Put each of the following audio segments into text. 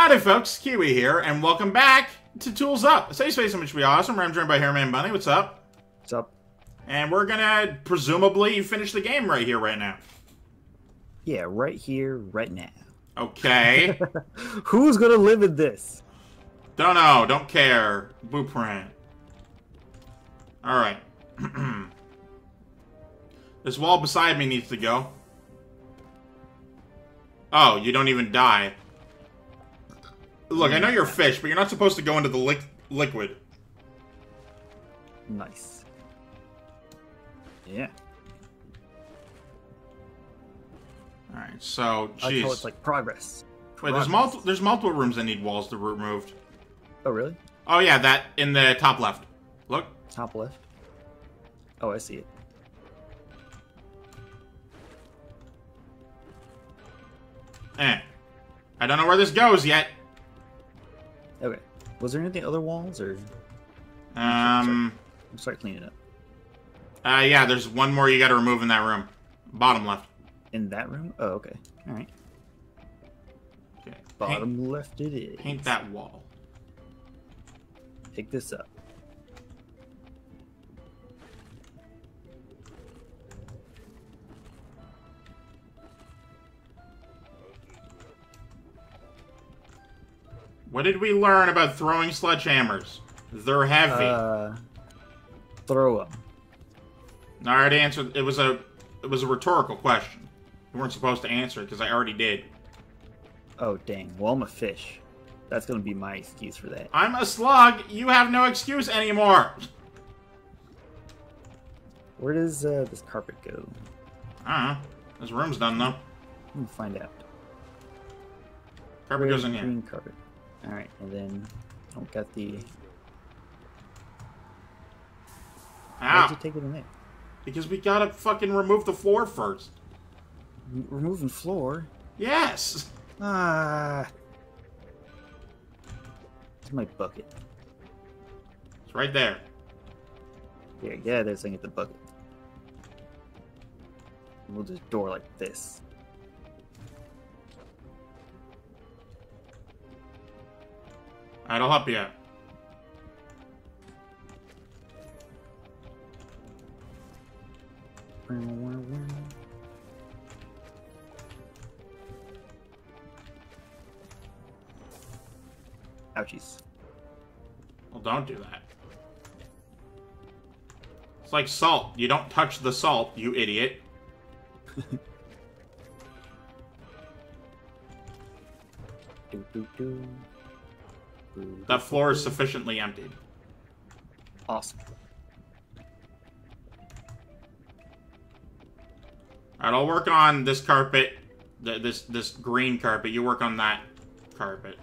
Howdy folks, Keywii here, and welcome back to Tools Up. Safe space which we awesome, I'm joined by Heromanbunny. What's up? What's up? And we're gonna presumably finish the game right here, right now. Yeah, right here, right now. Okay. Who's gonna live in this? don't know, don't care. Blueprint. Alright. this wall beside me needs to go. Oh, you don't even die. Look, I know you're a fish, but you're not supposed to go into the li liquid. Nice. Yeah. Alright, so, I jeez. call it like progress. Wait, there's Progress. multiple there's multiple rooms that need walls to be removed. Oh, really? Oh yeah, that in the top left. Look. Top left. Oh, I see it. Eh. I don't know where this goes yet. Okay. Was there anything other walls, or Um. I'm start cleaning up Uh, yeah, there's one more you got to remove in that room. Bottom left. in that room? Oh, okay. All right. Okay. Paint, Bottom left it is. paint that wall. Pick this up. What did we learn about throwing sledgehammers? They're heavy. Uh, throw them. I already answered. It was a. It was a rhetorical question. You weren't supposed to answer it because I already did. Oh, dang. Well, I'm a fish. That's gonna be my excuse for that. I'm a slug. You have no excuse anymore. Where does uh, this carpet go? I don't know. This room's done though. Find out. Carpet Where's goes in here. Green carpet. All right, and then I don't got the. Why'd you take it in there? Because we gotta fucking remove the floor first. Removing floor. Yes. Ah. It's my bucket. It's right there. Here, yeah, there's thing at the bucket. Move this door like this. Alright, I'll help you out. Ouchies. Well, don't do that. It's like salt. You don't touch the salt, you idiot. Do, do, do. That floor is sufficiently emptied. Awesome. Alright, I'll work on this carpet. th- This this green carpet. You work on that carpet.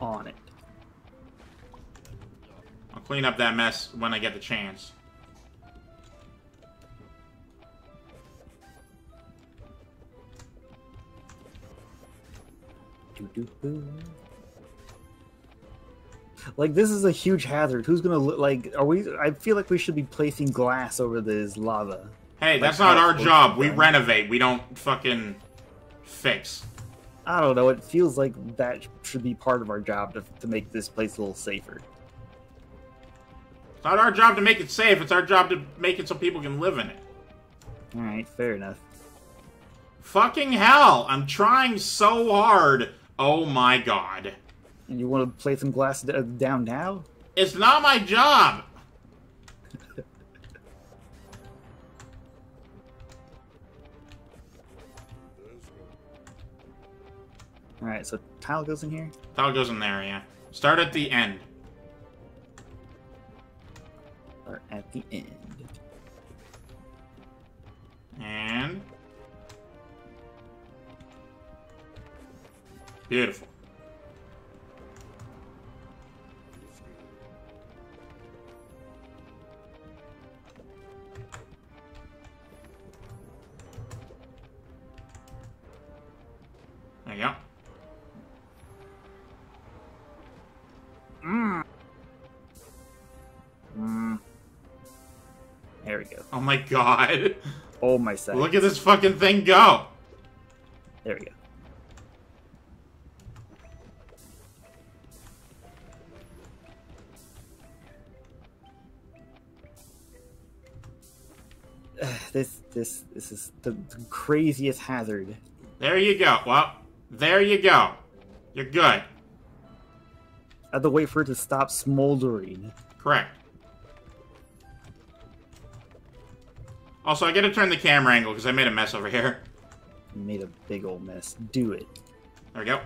On it. I'll clean up that mess when I get the chance. Like this is a huge hazard. Who's gonna like? Are we? I feel like we should be placing glass over this lava. Hey, Like that's not our job. We renovate. We don't fucking fix. I don't know. It feels like that should be part of our job to, to make this place a little safer. It's not our job to make it safe. It's our job to make it so people can live in it. All right, fair enough. Fucking hell! I'm trying so hard. Oh my god. And you want to play some glass d- uh, down now? It's not my job! All right, so tile goes in here. Tile goes in there, yeah. Start at the end. Or at the end. Beautiful. There you go. Mm. Mm. There we go. Oh my god. Oh my god. Look at this fucking thing go. There we go. This this is the, the craziest hazard. There you go. Well, there you go. You're good. I have to wait for it to stop smoldering. Correct. Also, I gotta turn the camera angle because I made a mess over here. You made a big old mess. Do it. There we go.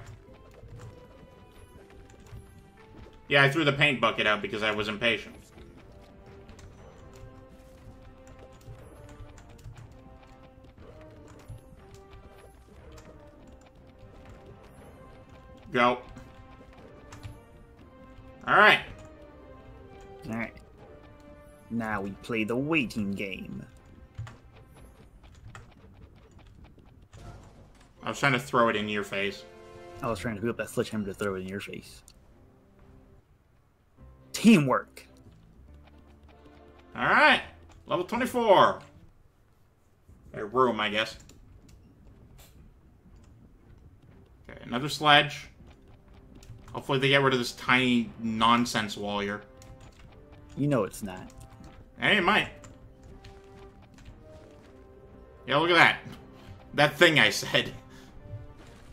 Yeah, I threw the paint bucket out because I was impatient. Go. Alright. Alright. Now we play the waiting game. I was trying to throw it in your face. I was trying to pick up that sledgehammer to throw it in your face. Teamwork. Alright. Level 24. A room, I guess. Okay, another sledge. Hopefully they get rid of this tiny nonsense wall here. You know it's not. Hey, it might. Yeah, look at that. That thing I said.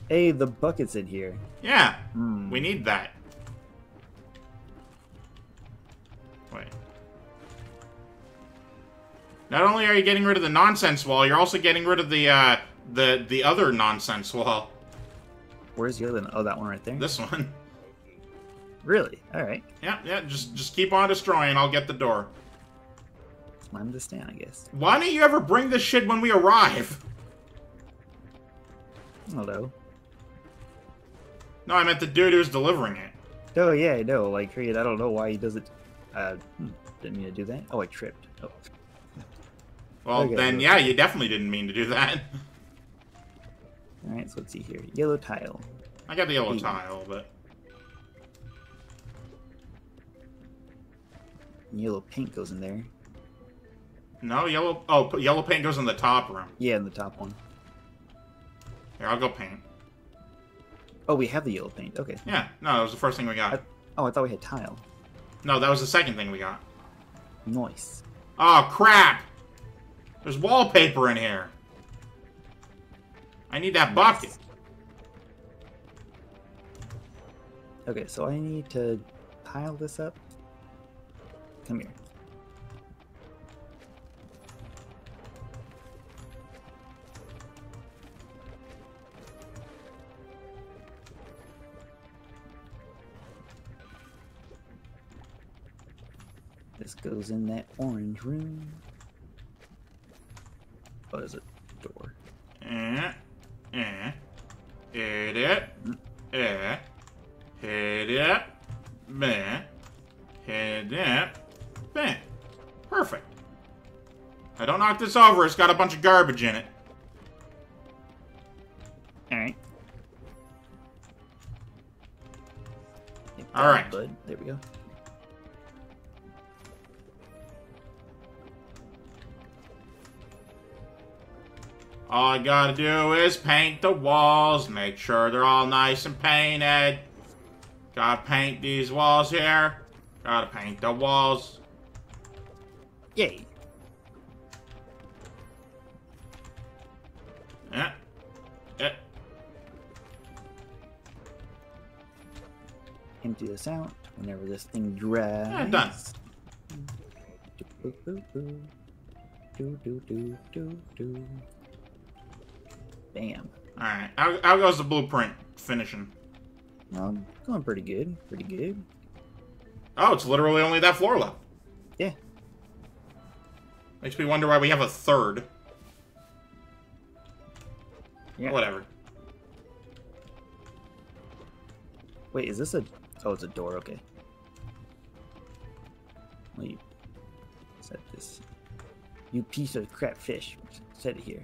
Hey, the bucket's in here. Yeah, Hmm. we need that. Wait. Not only are you getting rid of the nonsense wall, you're also getting rid of the, uh, the, the other nonsense wall. Where's the other one? Oh, that one right there? This one. Really? Alright. Yeah, yeah, just, just keep on destroying, I'll get the door. Slam this down, I guess. Why don't you ever bring this shit when we arrive? Hello. No, I meant the dude who's delivering it. Oh, yeah, I know. Like, I don't know why he does it. Uh, hmm, didn't mean to do that. Oh, I tripped. Oh. Well, Okay, then, yeah, you definitely didn't mean to do that. Alright, so let's see here. Yellow tile. I got the yellow Ooh. tile, but... Yellow paint goes in there. No, yellow... Oh, yellow paint goes in the top room. Yeah, in the top one. Here, I'll go paint. Oh, we have the yellow paint. Okay. Yeah, no, that was the first thing we got. I- Oh, I thought we had tile. No, that was the second thing we got. Nice. Oh, crap! There's wallpaper in here. I need that bucket. Okay, so I need to pile this up. Come here. This goes in that orange room. What is it? Door. Eh, eh, hit it, eh, knock this over, it's got a bunch of garbage in it. Alright. All right. Bud. There we go. All I gotta do is paint the walls, make sure they're all nice and painted. Gotta paint these walls here. Gotta paint the walls. Yay! Empty this out whenever this thing dries. Yeah, done. Do, do, do, do, do, do, do, do. Bam. Alright, how, how goes the blueprint finishing? Well, going pretty good. Pretty good. Oh, it's literally only that floor left. Yeah. Makes me wonder why we have a third. Yeah. Whatever. Wait, is this a? Oh, it's a door. Okay. Wait. Set this. You piece of crap fish. Set it here.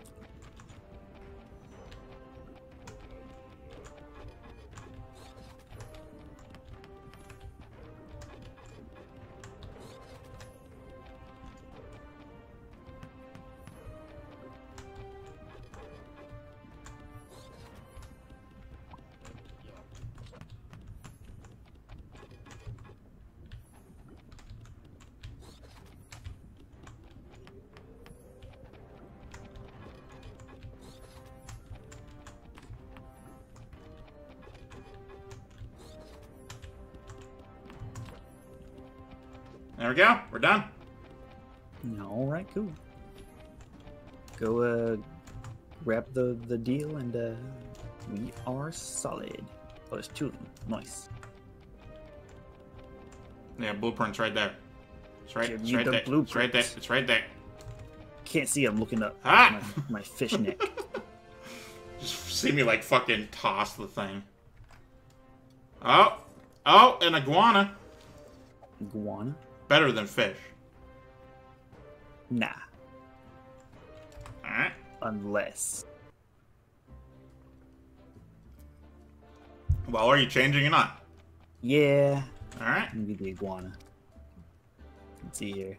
There we go. We're done. All right, cool. Go uh, wrap the the deal, and uh, we are solid. Oh, there's two of them. Nice. Yeah, blueprint's right there. It's right, Give it's right the there. It's right there. It's right there. Can't see. I'm looking up. Ah! My, my fishnet. Just see me like fucking toss the thing. Oh, oh, an iguana. Iguana. Better than fish. Nah. Alright. Unless. Well, are you changing or not? Yeah. Alright. Maybe the iguana. Let's see here.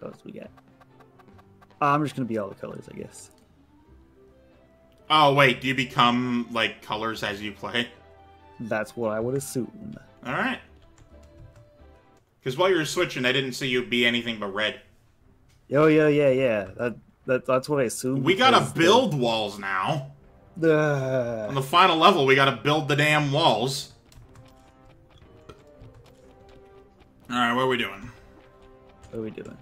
What else we got? Uh, I'm just gonna be all the colors, I guess. Oh, wait, do you become, like, colors as you play? That's what I would assume. Alright. Because while you were switching, I didn't see you be anything but red. Oh yeah, yeah, yeah. That, that that's what I assumed. We gotta because the- build walls now. On The, final level, we gotta build the damn walls. Alright, what are we doing? what are we doing?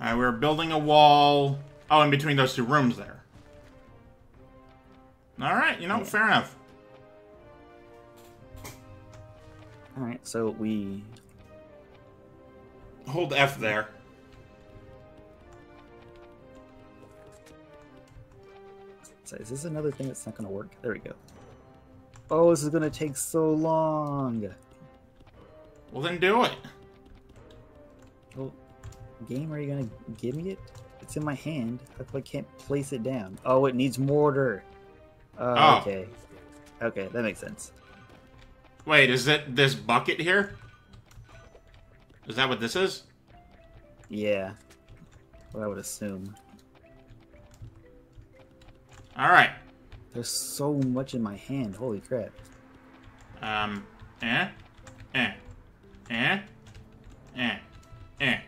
Alright, we're building a wall. Oh, in between those two rooms there. Alright, you know, Yeah. fair enough. So we Hold F there. So is this another thing that's not gonna work? There we go. Oh, this is gonna take so long. Well, then do it. Well, game, are you gonna give me it? It's in my hand. I can't place it down? Oh, it needs mortar. Uh, Oh. Okay. Okay, that makes sense. Wait, is it this bucket here? Is that what this is? Yeah. What I would assume. Alright. There's so much in my hand. Holy crap. Um, eh? Eh. Eh? Eh. Eh.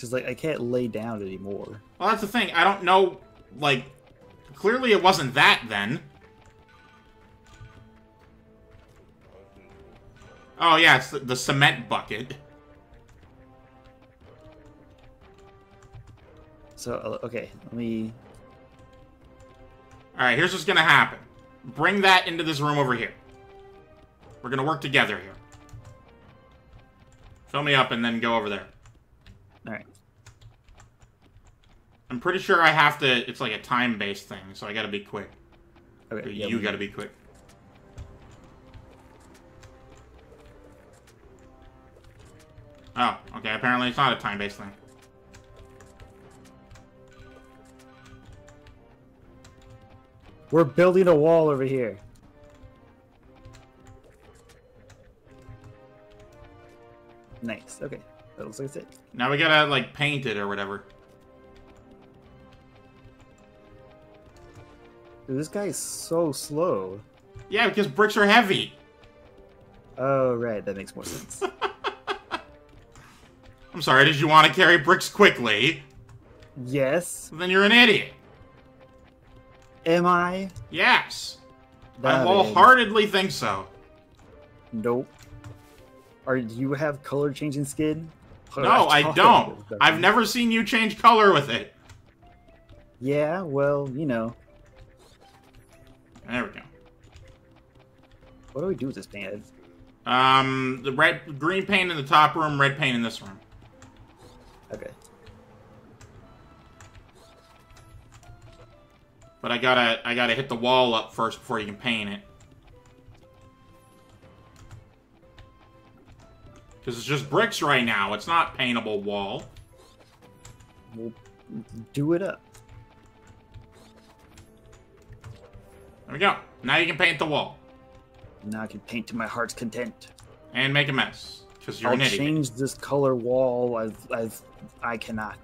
Just like I can't lay down anymore. Well, that's the thing. I don't know, like, clearly it wasn't that then. Oh, yeah, it's the, the cement bucket. So uh, okay, let me. Alright, here's what's gonna happen. Bring that into this room over here. We're gonna work together here. Fill me up and then go over there. All right. I'm pretty sure I have to, it's like a time-based thing, so I gotta be quick. Okay. Yeah, you we- gotta be quick. Oh, okay, apparently it's not a time-based thing. We're building a wall over here. Nice. Okay. That looks like it's it. Now we gotta, like, paint it or whatever. Dude, this guy is so slow. Yeah, because bricks are heavy. Oh, right. That makes more sense. I'm sorry, did you want to carry bricks quickly? yes. Then you're an idiot. Am I? Yes. I That is- wholeheartedly think so. Nope. Are do you have color changing skin? No, I don't. I've never seen you change color with it. Yeah, well, you know. There we go. What do we do with this paint? Um, the red, green paint in the top room, red paint in this room. Okay. But I gotta, I gotta hit the wall up first before you can paint it. Because it's just bricks right now. It's not paintable wall. We'll do it up. There we go. Now you can paint the wall Now I can paint to my heart's content. and make a mess. Because you're I'll an idiot. change this color wall as as I cannot.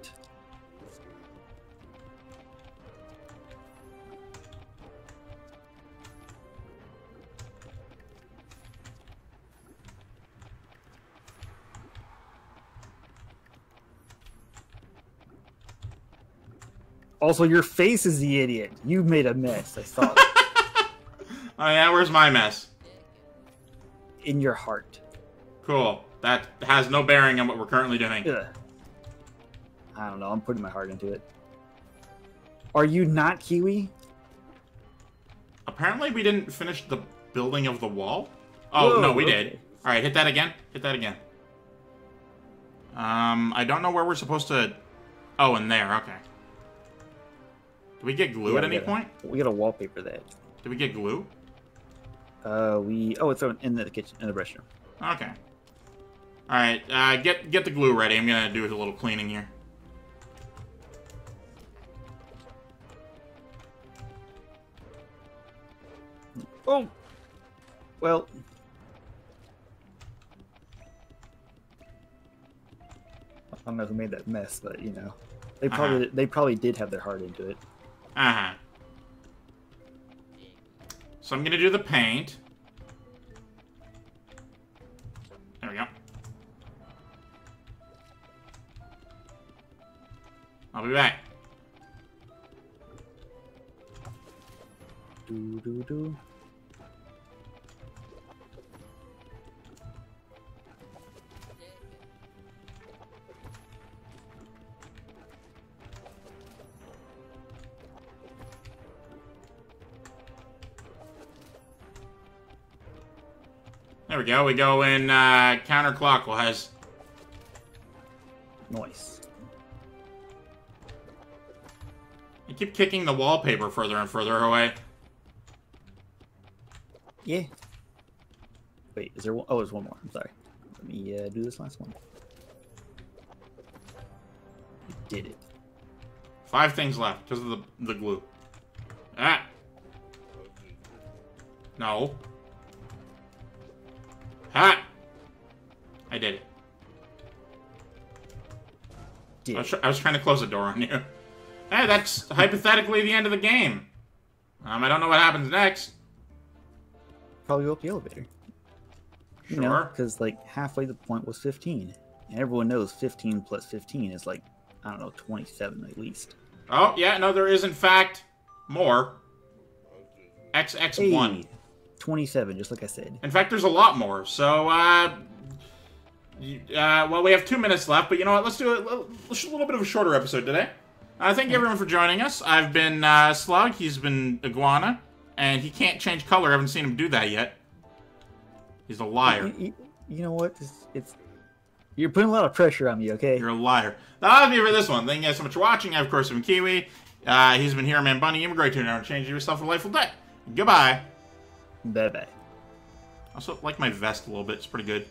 Also, your face is the idiot. You made a mess. I saw Oh yeah, where's my mess? in your heart. Cool. That has no bearing on what we're currently doing. Ugh. I don't know. I'm putting my heart into it. Are you not Keywii? Apparently we didn't finish the building of the wall. Oh, Whoa, no, we okay. did. Alright, hit that again. Hit that again. Um, I don't know where we're supposed to... Oh, in there, okay. Do we get glue Yeah, at any gotta- point? We gotta wallpaper that. Did we get glue? Uh, we. Oh, it's in the kitchen, in the restroom. Okay. Alright, uh, get, get the glue ready. I'm gonna do a little cleaning here. Oh. Well. I don't know who made that mess, but you know, they probably they probably did have their heart into it. Uh-huh. So I'm gonna do the paint. There we go. I'll be back. Do do do. There we go. We go in uh, counterclockwise. Nice. You keep kicking the wallpaper further and further away. Yeah. Wait, is there one? Oh, there's one more. I'm sorry. Let me uh, do this last one. You did it. Five things left because of the, the glue. Ah. No. Ha! I did it. Did I was, I was trying to close the door on you. Hey, that's hypothetically the end of the game. Um, I don't know what happens next. Probably go up the elevator. You know, Sure. because like halfway the point was 15, and everyone knows 15 plus 15 is like I don't know 27 at least. Oh, yeah, no, there is in fact more. XX1. Hey, 27, just like I said. In fact, there's a lot more. So, uh, you- uh, well, we have two minutes left, but you know what? Let's do a, little- a little bit of a shorter episode today. Uh, thank you everyone for joining us. I've been uh, Slug. He's been Iguana, and he can't change color. I haven't seen him do that yet. He's a liar. You, you- you know what? It's, it's you're putting a lot of pressure on me. Okay. You're a liar. That'll be for this one. Thank you guys so much for watching. I, of course, am Keywii. Uh, he's been Hero, man. Bunny. A great tune. Change yourself a delightful day. Goodbye. Bye bye. Also, like my vest a little bit. It's pretty good.